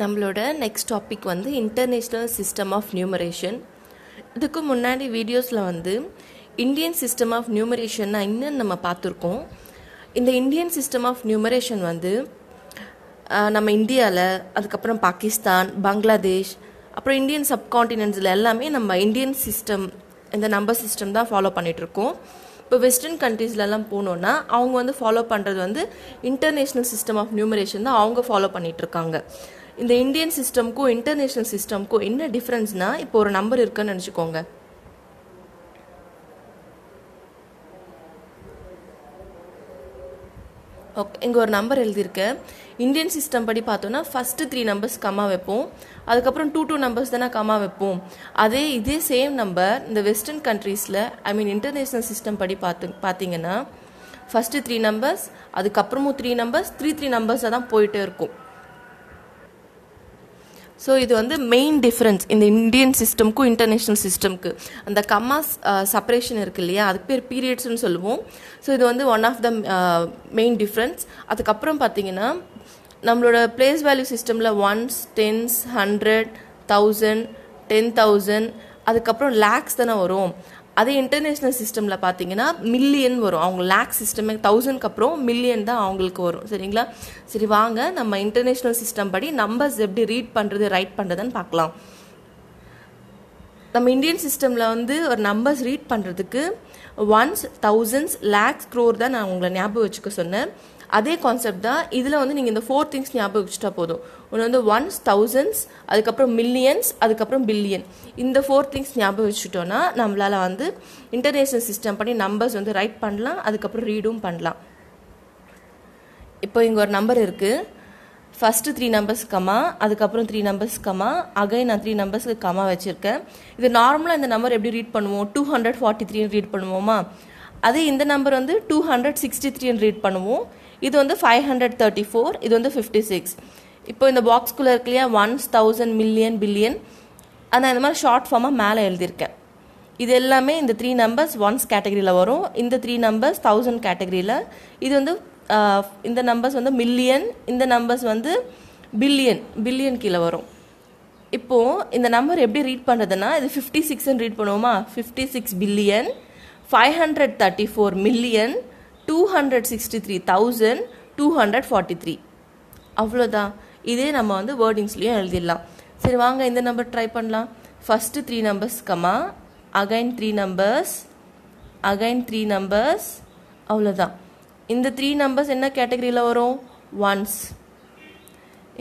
நம்மளோட next topic வந்து international system of numeration இதுக்கு முன்னாடி வீடியோஸில் வந்து இந்தியன் சிஸ்டம் ஆஃப் நியூமரேஷன்னா இன்னும் நம்ம பார்த்துருக்கோம். இந்த இந்தியன் சிஸ்டம் ஆஃப் நியூமரேஷன் வந்து நம்ம இந்தியாவில் அதுக்கப்புறம் பாகிஸ்தான் பங்களாதேஷ் அப்புறம் இந்தியன் சப்கான்டினென்ட்ஸில் எல்லாமே நம்ம இந்தியன் சிஸ்டம் இந்த நம்பர் சிஸ்டம் தான் ஃபாலோ பண்ணிகிட்ருக்கோம் இப்போ வெஸ்டர்ன் கண்ட்ரீஸ்லலாம் போனோன்னா அவங்க வந்து ஃபாலோ பண்ணுறது வந்து இன்டர்நேஷ்னல் சிஸ்டம் ஆஃப் நியூமரேஷன் தான் அவங்க ஃபாலோ பண்ணிகிட்ருக்காங்க இந்த இந்தியன் சிஸ்டம்க்கும் இன்டர்நேஷ்னல் சிஸ்டம்க்கும் என்ன டிஃப்ரென்ஸ்னால் இப்போ ஒரு நம்பர் இருக்குன்னு நினச்சிக்கோங்க. ஓகே இங்கே ஒரு நம்பர் எழுதியிருக்கேன் இந்தியன் சிஸ்டம் படி பார்த்தோன்னா ஃபஸ்ட்டு த்ரீ நம்பர்ஸ் கம்மா வைப்போம். அதுக்கப்புறம் டூ டூ நம்பர்ஸ் தானே கம்மா வைப்போம். அதே இதே சேம் நம்பர் இந்த வெஸ்டர்ன் கண்ட்ரீஸில் ஐ மீன் இன்டர்நேஷ்னல் சிஸ்டம் படி பார்த்து பார்த்தீங்கன்னா ஃபஸ்ட்டு த்ரீ நம்பர்ஸ் அதுக்கப்புறமும் த்ரீ நம்பர்ஸ் த்ரீ த்ரீ நம்பர்ஸாக தான் போயிட்டே இருக்கும். ஸோ இது வந்து மெயின் டிஃப்ரென்ஸ் இந்த இந்தியன் சிஸ்டம்க்கும் இன்டர்நேஷ்னல் சிஸ்டம்க்கு அந்த கம்மாஸ் செப்பரேஷன் uh, இருக்குது இல்லையா அதுக்கு பேர் பீரியட்ஸ்னு சொல்லுவோம். ஸோ இது வந்து one of the main difference அதுக்கப்புறம் பார்த்தீங்கன்னா நம்மளோட பிளேஸ் வேல்யூ சிஸ்டமில் ones tens hundred thousand ten thousand அதுக்கப்புறம் லேக்ஸ் தானே வரும். அதே இன்டர்நேஷ்னல் சிஸ்டமில் பார்த்தீங்கன்னா மில்லியன் வரும். அவங்க லேக் சிஸ்டமே தௌசண்ட்க்கு அப்புறம் மில்லியன் தான் அவங்களுக்கு வரும். சரிங்களா? சரி வாங்க. நம்ம இன்டர்நேஷ்னல் சிஸ்டம் படி நம்பர்ஸ் எப்படி ரீட் பண்ணுறது ரைட் பண்ணுறதுன்னு பார்க்கலாம். நம்ம இந்தியன் சிஸ்டமில் வந்து ஒரு நம்பர்ஸ் ரீட் பண்ணுறதுக்கு ஒன்ஸ் தௌசண்ட்ஸ் லேக்ஸ் க்ரோர் தான் நான் உங்களை ஞாபகம் வச்சுக்க சொன்னேன். அதே கான்செப்ட் தான் இதில் வந்து நீங்கள் இந்த ஃபோர் திங்ஸ் ஞாபகம் வச்சுட்டா போதும். ஒன்று வந்து ஒன்ஸ் தௌசண்ட்ஸ் அதுக்கப்புறம் மில்லியன்ஸ் அதுக்கப்புறம் பில்லியன் இந்த ஃபோர் திங்ஸ் ஞாபகம் வச்சுட்டோன்னா நம்மளால் வந்து இன்டர்நேஷ்னல் சிஸ்டம் பண்ணி நம்பர்ஸ் வந்து ரைட் பண்ணலாம் அதுக்கப்புறம் ரீடும் பண்ணலாம். இப்போ இங்கே ஒரு நம்பர் இருக்குது ஃபஸ்ட்டு த்ரீ நம்பர்ஸ் கமா அதுக்கப்புறம் த்ரீ நம்பர்ஸ் கமா அகைன் நான் த்ரீ நம்பர்ஸ்க்கு கமா வச்சுருக்கேன். இது நார்மலாக இந்த நம்பர் எப்படி ரீட் பண்ணுவோம்? டூ ஹண்ட்ரட் ஃபார்ட்டி த்ரீன்னு ரீட் பண்ணுவோமா? அதே இந்த நம்பர் வந்து டூ ஹண்ட்ரட் சிக்ஸ்டி த்ரீன்னு ரீட் பண்ணுவோம். இது வந்து ஃபைவ் ஹண்ட்ரட் தேர்ட்டி ஃபோர் இது வந்து ஃபிஃப்டி சிக்ஸ் இப்போ இந்த பாக்ஸ்குள்ளே இருக்கு இல்லையா? ஒன்ஸ் தௌசண்ட் மில்லியன் பில்லியன் நான் இந்த மாதிரி ஷார்ட் ஃபார்மாக மேலே எழுதியிருக்கேன். இது எல்லாமே இந்த த்ரீ நம்பர்ஸ் ஒன்ஸ் கேட்டகரியில் வரும். இந்த த்ரீ நம்பர்ஸ் தௌசண்ட் கேட்டகரியில் இது வந்து இந்த நம்பர்ஸ் வந்து மில்லியன் இந்த நம்பர்ஸ் வந்து பில்லியன் பில்லியன் கீழே வரும். இப்போது இந்த நம்பர் எப்படி ரீட் பண்ணுறதுன்னா இது ஃபிஃப்டி சிக்ஸ்ன்னு ரீட் பண்ணுவோமா? Fifty six billion five hundred thirty four million two hundred sixty three thousand two hundred forty three அவ்வளோதான் இதே நம்ம வந்து வேர்டிங்ஸ்லேயும் எழுதிடலாம். சரி வாங்க இந்த நம்பர் ட்ரை பண்ணலாம். First three numbers comma again three numbers again three numbers அவ்வளோதான் இந்த த்ரீ நம்பர்ஸ் என்ன கேட்டகரியில் வரும்? ஒன்ஸ்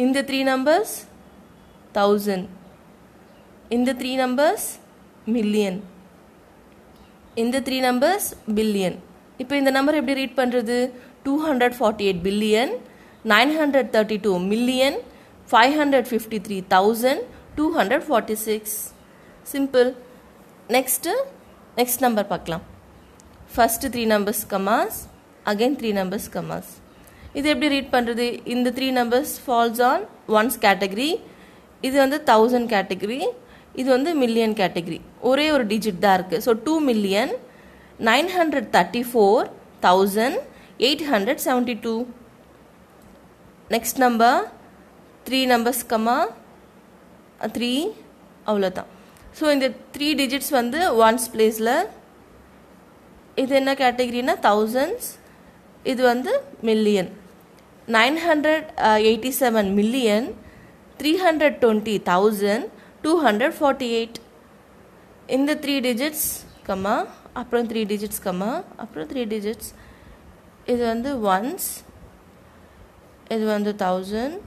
இந்த த்ரீ நம்பர்ஸ் தௌசண்ட் இந்த த்ரீ நம்பர்ஸ் மில்லியன் இந்த த்ரீ நம்பர்ஸ் பில்லியன் இப்போ இந்த நம்பர் எப்படி ரீட் பண்ணுறது two hundred forty eight billion nine hundred thirty two million five hundred fifty three thousand two hundred forty six simple next next number பார்க்கலாம். First three numbers commas again three numbers commas இது எப்படி read பண்ணுறது இந்த three numbers falls on ones category இது வந்து thousand category இது வந்து million category ஒரே ஒரு டிஜிட் தான் இருக்குது so two million nine hundred thirty four thousand eight hundred seventy two next number three numbers comma three அவ்வளோதான் ஸோ இந்த த்ரீ டிஜிட்ஸ் வந்து ஒன்ஸ் பிளேஸில் இது என்ன கேட்டகிரினா தௌசண்ட்ஸ் இது வந்து million nine hundred eighty seven million three hundred twenty thousand two hundred forty eight இந்த த்ரீ டிஜிட்ஸ் கம்மா அப்புறம் த்ரீ டிஜிட்ஸ் கம்மா அப்புறம் த்ரீ டிஜிட்ஸ் இது வந்து ஒன்ஸ் இது வந்து தௌசண்ட்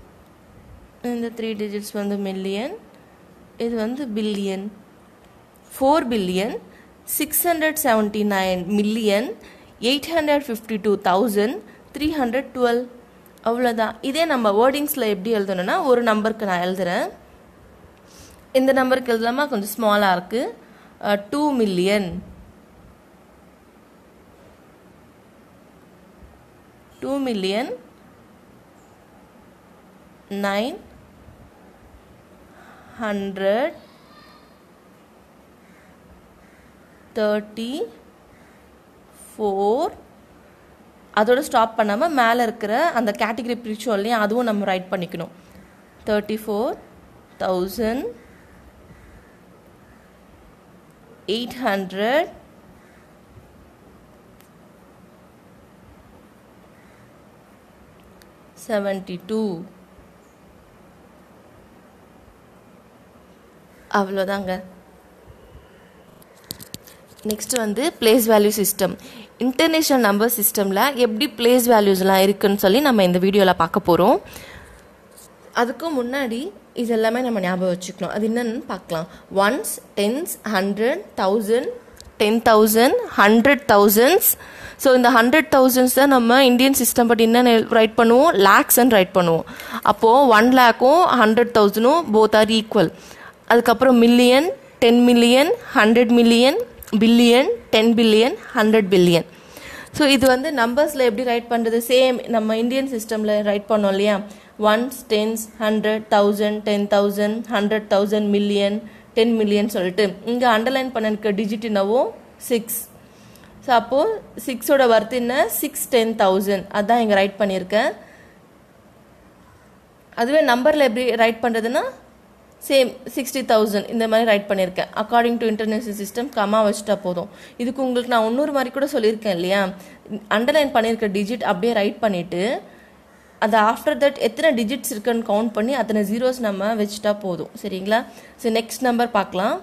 இந்த த்ரீ டிஜிட்ஸ் வந்து மில்லியன் இது வந்து billion four billion six hundred seventy nine million eight hundred fifty two thousand three hundred twelve அவ்வளோதான் இதே நம்ம வேர்டிங்ஸில் எப்படி எழுதணும்னா ஒரு நம்பருக்கு நான் எழுதுகிறேன் இந்த நம்பருக்கு எழுதலாமா? கொஞ்சம் ஸ்மாலாக இருக்குது two million two million nine hundred thirty four அதோட ஸ்டாப் பண்ணாமல் மேலே இருக்கிற அந்த கேட்டகரி பிரிச்சுவல்லையும் அதுவும் நம்ம ரைட் பண்ணிக்கணும். Thirty four thousand eight hundred seventy two அவ்வளோதாங்க. நெக்ஸ்ட் வந்து place value system international number சிஸ்டமில் எப்படி பிளேஸ் வேல்யூஸ்லாம் இருக்குன்னு சொல்லி நம்ம இந்த வீடியோவில் பார்க்க போகிறோம் அதுக்கும் முன்னாடி இது எல்லாமே நம்ம ஞாபகம் வச்சுக்கணும். அது என்னென்னு பார்க்கலாம். Ones tens hundred thousand ten thousand hundred thousands so இந்த ஹண்ட்ரட் தௌசண்ட்ஸ் தான் நம்ம இந்தியன் சிஸ்டம் படி என்ன ரைட் பண்ணுவோம்? லேக்ஸ்ன்னு ரைட் பண்ணுவோம். அப்போது ஒன் லேக்கும் ஹண்ட்ரட் தௌசண்டும் போத் ஆர் ஈக்குவல் அதுக்கப்புறம் million ten million hundred million billion ten billion hundred billion so இது வந்து நம்பர்ஸில் எப்படி ரைட் பண்ணுறது சேம் நம்ம இந்தியன் சிஸ்டமில் ரைட் பண்ணோம் இல்லையா? Ones tens hundred thousand ten thousand hundred thousand million ten million சொல்லிட்டு. இங்கே அண்டர்லைன் பண்ணிருக்க டிஜிட் என்னவோ சிக்ஸ் ஸோ அப்போது சிக்ஸோட ஒர்த் என்ன? சிக்ஸ் டென் தௌசண்ட் அதான் இங்கே ரைட் பண்ணியிருக்கேன். அதுவே நம்பரில் எப்படி ரைட் பண்ணுறதுன்னா சேம் சிக்ஸ்டி தௌசண்ட் இந்த மாதிரி ரைட் பண்ணியிருக்கேன். According to international system comma வச்சுட்டா போதும். இதுக்கு உங்களுக்கு நான் இன்னொரு மாதிரி கூட சொல்லியிருக்கேன் இல்லையா? அண்டர்லைன் பண்ணியிருக்க டிஜிட் அப்படியே ரைட் பண்ணிவிட்டு அது ஆஃப்டர் தட் எத்தனை டிஜிட்ஸ் இருக்குன்னு கவுண்ட் பண்ணி அத்தனை ஜீரோஸ் நம்ம வச்சுட்டா போதும். சரிங்களா? ஸோ நெக்ஸ்ட் நம்பர் பார்க்கலாம்.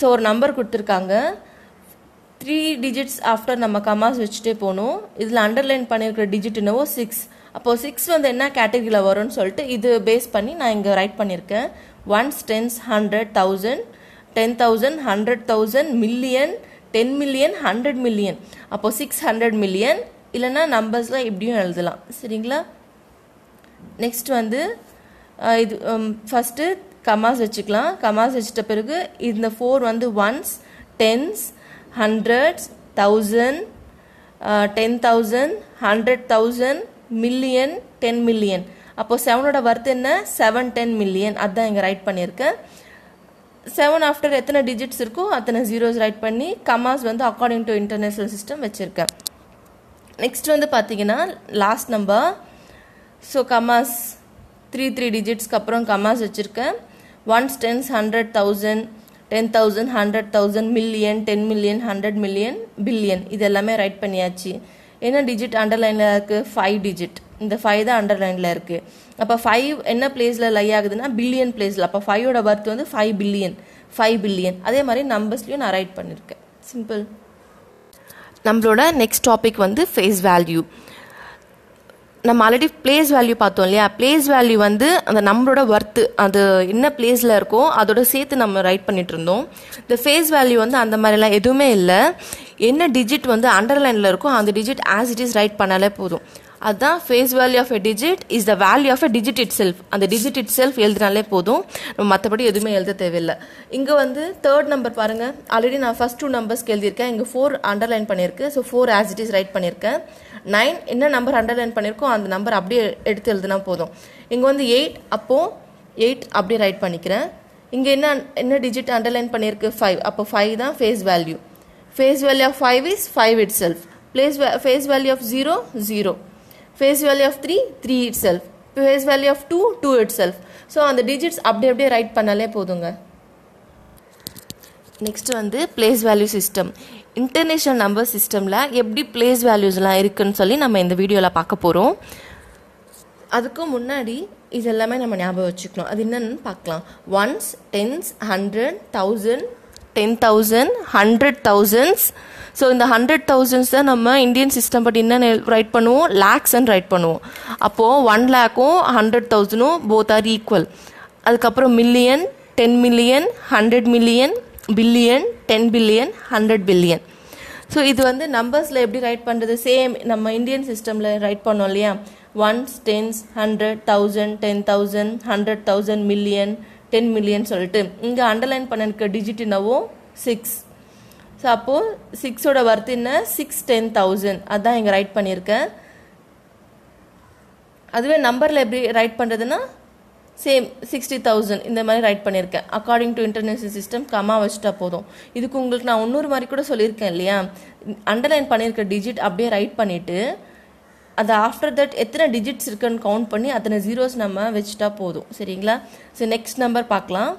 ஸோ ஒரு நம்பர் கொடுத்துருக்காங்க. த்ரீ டிஜிட்ஸ் ஆஃப்டர் நம்ம கமாஸ் வச்சுட்டே போகணும். இதில் அண்டர்லைன் பண்ணியிருக்கிற டிஜிட் என்னவோ சிக்ஸ் அப்போது சிக்ஸ் வந்து என்ன கேட்டகரியில் வரும்னு சொல்லிட்டு இது பேஸ் பண்ணி நான் இங்கே ரைட் பண்ணியிருக்கேன். Ones tens hundred thousand ten thousand hundred thousand million ten million hundred million அப்போது சிக்ஸ் ஹண்ட்ரட் மில்லியன் இல்லைன்னா நம்பர்ஸ்லாம் எப்படியும் எழுதலாம். சரிங்களா? நெக்ஸ்ட் வந்து இது ஃபஸ்ட்டு கமாஸ் வச்சுக்கலாம். கமாஸ் வச்சிட்ட பிறகு இந்த ஃபோர் வந்து ones tens hundreds thousand ten thousand hundred thousand million ten million அப்போது செவனோட வர்த்து என்ன? செவன் டென் மில்லியன் அதுதான் இங்கே ரைட் பண்ணியிருக்கேன். செவன் ஆஃப்டர் எத்தனை டிஜிட்ஸ் இருக்கோ அத்தனை ஜீரோஸ் ரைட் பண்ணி கமாஸ் வந்து அக்கார்டிங் டு இன்டர்நேஷ்னல் சிஸ்டம் வச்சுருக்கேன். நெக்ஸ்ட் வந்து பார்த்தீங்கன்னா last number so commas three three டிஜிட்ஸ்க்கு அப்புறம் கமாஸ் வச்சுருக்கேன். Ones tens hundred thousand ten thousand hundred thousand million ten million hundred million billion இது எல்லாமே ரைட் பண்ணியாச்சு. என்ன டிஜிட் அண்டர்லைனில் இருக்குது ஃபைவ் டிஜிட் இந்த ஃபைவ் தான் அண்டர்லைனில் இருக்குது அப்போ ஃபைவ் என்ன பிளேஸில் லை ஆகுதுன்னா பில்லியன் பிளேஸில் அப்போ ஃபைவோட பர்த் வந்து ஃபைவ் பில்லியன் ஃபைவ் பில்லியன் அதே மாதிரி நம்பர்ஸ்லையும் நான் ரைட் பண்ணியிருக்கேன் சிம்பிள் நம்மளோட நெக்ஸ்ட் டாபிக் வந்து ஃபேஸ் வேல்யூ நம்ம ஆல்ரெடி பிளேஸ் வேல்யூ பார்த்தோம் இல்லையா? பிளேஸ் வேல்யூ வந்து அந்த நம்மளோட ஒர்த்து அது என்ன பிளேஸில் இருக்கோ அதோட சேர்த்து நம்ம ரைட் பண்ணிட்டு இருந்தோம். இந்த ஃபேஸ் வேல்யூ வந்து அந்த மாதிரிலாம் எதுவுமே இல்லை. என்ன டிஜிட் வந்து அண்டர்லைனில் இருக்கோ அந்த digit as it is right பண்ணாலே போதும். அதுதான் face value of a digit is the value of a digit itself அந்த டிஜிட் இட் செல்ஃப் எழுதினாலே போதும். நம்ம மற்றபடி எதுவுமே எழுத தேவையில்லை. இங்கே வந்து தேர்ட் நம்பர் பாருங்கள் ஆல்ரெடி நான் ஃபஸ்ட் டூ நம்பர்ஸ்க்கு எழுதியிருக்கேன். இங்கே ஃபோர் அண்டர்லைன் பண்ணியிருக்கு so four as it is right பண்ணியிருக்கேன். நைன் என்ன நம்பர் அண்டர்லைன் பண்ணியிருக்கோ அந்த நம்பர் அப்படியே எடுத்து எழுதினா போதும். இங்கே வந்து எயிட் அப்போது எயிட் அப்படியே ரைட் பண்ணிக்கிறேன். இங்கே என்ன என்ன டிஜிட் அண்டர்லைன் பண்ணியிருக்கு? ஃபைவ் அப்போ ஃபைவ் தான் face value face value of five is five itself place face value of zero zero face value of three three itself face value of two two itself so அந்த digits அப்படி அப்படியே right பண்ணாலே போதுங்க. Next வந்து place value system international number சிஸ்டமில் எப்படி place வேல்யூஸ்லாம் இருக்குன்னு சொல்லி நம்ம இந்த வீடியோவில் பார்க்க போகிறோம் அதுக்கு முன்னாடி இது எல்லாமே நம்ம ஞாபகம் வச்சுக்கணும். அது என்னன்னு பார்க்கலாம். Ones tens hundred thousand ten thousand hundred thousands so இந்த ஹண்ட்ரட் தௌசண்ட்ஸ் தான் நம்ம இந்தியன் சிஸ்டம் பட் என்ன ரைட் பண்ணுவோம்? லேக்ஸ்ன்னு ரைட் பண்ணுவோம். அப்போது ஒன் லேக்கும் ஹண்ட்ரட் தௌசண்டும் போத் ஆர் ஈக்குவல் அதுக்கப்புறம் million ten million hundred million billion ten billion hundred billion so இது வந்து நம்பர்ஸில் எப்படி ரைட் பண்ணுறது சேம் நம்ம இந்தியன் சிஸ்டமில் ரைட் பண்ணோம் இல்லையா? Ones tens hundred thousand ten thousand hundred thousand million ten million சொல்லிட்டு. இங்கே அண்டர்லைன் பண்ணிருக்க டிஜிட் என்னவோ சிக்ஸ் ஸோ அப்போது சிக்ஸோட ஒர்த் என்ன? சிக்ஸ் டென் தௌசண்ட் அதுதான் இங்கே ரைட் பண்ணியிருக்கேன். அதுவே நம்பரில் எப்படி ரைட் பண்ணுறதுன்னா சேம் சிக்ஸ்டி தௌசண்ட் இந்த மாதிரி ரைட் பண்ணியிருக்கேன். According to international system comma வச்சுட்டா போதும். இதுக்கு உங்களுக்கு நான் இன்னொரு மாதிரி கூட சொல்லியிருக்கேன் இல்லையா? அண்டர்லைன் பண்ணியிருக்க டிஜிட் அப்படியே ரைட் பண்ணிவிட்டு அது ஆஃப்டர் தட் எத்தனை டிஜிட்ஸ் இருக்குன்னு கவுண்ட் பண்ணி அத்தனை ஜீரோஸ் நம்ம வச்சுட்டா போதும். சரிங்களா? ஸோ நெக்ஸ்ட் நம்பர் பார்க்கலாம்.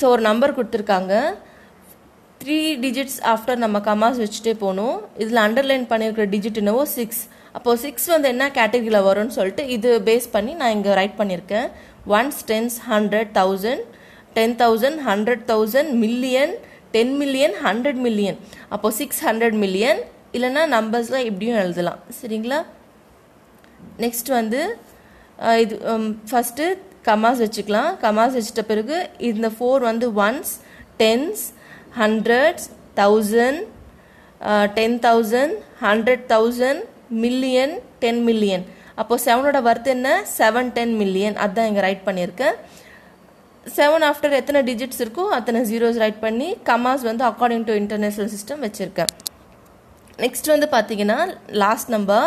ஸோ ஒரு நம்பர் கொடுத்துருக்காங்க. த்ரீ டிஜிட்ஸ் ஆஃப்டர் நம்ம கமாஸ் வச்சுட்டே போகணும். இதில் அண்டர்லைன் பண்ணியிருக்கிற டிஜிட் என்னவோ சிக்ஸ் அப்போது சிக்ஸ் வந்து என்ன கேட்டகரியில் வரும்னு சொல்லிட்டு இது பேஸ் பண்ணி நான் இங்கே ரைட் பண்ணியிருக்கேன். Ones tens hundred thousand ten thousand hundred thousand million ten million hundred million அப்போது சிக்ஸ் ஹண்ட்ரட் மில்லியன் இல்லைன்னா நம்பர்ஸ்லாம் இப்படியும் எழுதலாம். சரிங்களா? நெக்ஸ்ட் வந்து இது ஃபஸ்ட்டு கமாஸ் வச்சுக்கலாம். கமாஸ் வச்சிட்ட பிறகு இந்த ஃபோர் வந்து ones tens hundreds thousand ten thousand hundred thousand million ten million அப்போது செவனோட ஒர்த் என்ன? செவன் டென் மில்லியன் அதுதான் இங்கே ரைட் பண்ணியிருக்கேன். செவன் ஆஃப்டர் எத்தனை டிஜிட்ஸ் இருக்கோ அத்தனை ஜீரோஸ் ரைட் பண்ணி கமாஸ் வந்து அக்கார்டிங் டு இன்டர்நேஷ்னல் சிஸ்டம் வச்சுருக்கேன். நெக்ஸ்ட் வந்து பார்த்தீங்கன்னா last number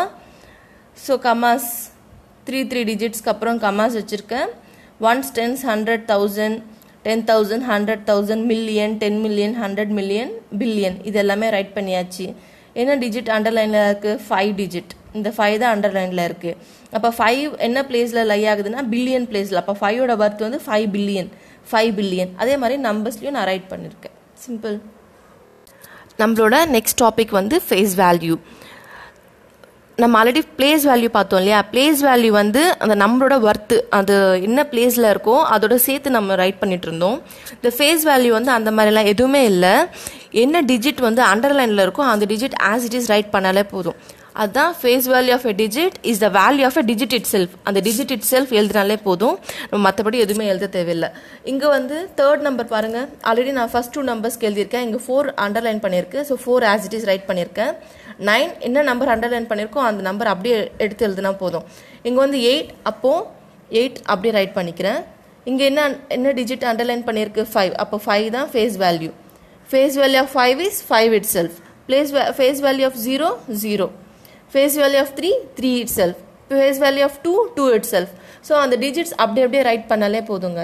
so commas three three டிஜிட்ஸ்க்கு அப்புறம் கமாஸ் வச்சுருக்கேன். Ones tens hundred thousand ten thousand hundred thousand million ten million hundred million billion இது எல்லாமே ரைட் பண்ணியாச்சு. என்ன டிஜிட் அண்டர்லைனில் இருக்குது ஃபைவ் டிஜிட் இந்த ஃபைவ் தான் அண்டர்லைனில் இருக்குது அப்போ ஃபைவ் என்ன பிளேஸில் லை ஆகுதுன்னா பில்லியன் பிளேஸில் அப்போ ஃபைவோட பர்த் வந்து ஃபைவ் பில்லியன் ஃபைவ் பில்லியன் அதே மாதிரி நம்பர்ஸ்லையும் நான் ரைட் பண்ணியிருக்கேன் சிம்பிள் நம்மளோட நெக்ஸ்ட் டாபிக் வந்து ஃபேஸ் வேல்யூ நம்ம ஆல்ரெடி பிளேஸ் வேல்யூ பார்த்தோம் இல்லையா? பிளேஸ் வேல்யூ வந்து அந்த நம்மளோட ஒர்த்து அது என்ன பிளேஸில் இருக்கோ அதோட சேர்த்து நம்ம ரைட் பண்ணிட்டு இருந்தோம். இந்த ஃபேஸ் வேல்யூ வந்து அந்த மாதிரிலாம் எதுவுமே இல்லை. என்ன டிஜிட் வந்து அண்டர்லைனில் இருக்கோ அந்த digit as it is right பண்ணாலே போதும். அதுதான் face value of a digit is the value of a digit itself அந்த டிஜிட் இட் செல்ஃப் எழுதினாலே போதும். நம்ம மற்றபடி எதுவுமே எழுத தேவையில்லை. இங்கே வந்து தேர்ட் நம்பர் பாருங்கள் ஆல்ரெடி நான் ஃபர்ஸ்ட் டூ நம்பர்ஸ்க்கு எழுதியிருக்கேன். இங்கே ஃபோர் அண்டர்லைன் பண்ணியிருக்கு. So four as it is right பண்ணியிருக்கேன். நைன் என்ன நம்பர் அண்டர்லைன் பண்ணியிருக்கோ அந்த நம்பர் அப்படியே எடுத்து எழுதினா போதும். இங்கே வந்து எயிட் அப்போது எயிட் அப்படியே ரைட் பண்ணிக்கிறேன். இங்கே என்ன என்ன டிஜிட் அண்டர்லைன் பண்ணியிருக்கு? ஃபைவ் அப்போ ஃபைவ் தான் face value face value of five is five itself place face value of zero zero face value of three three itself face value of two two itself so அந்த digits அப்படியே அப்படியே right பண்ணாலே போதுங்க.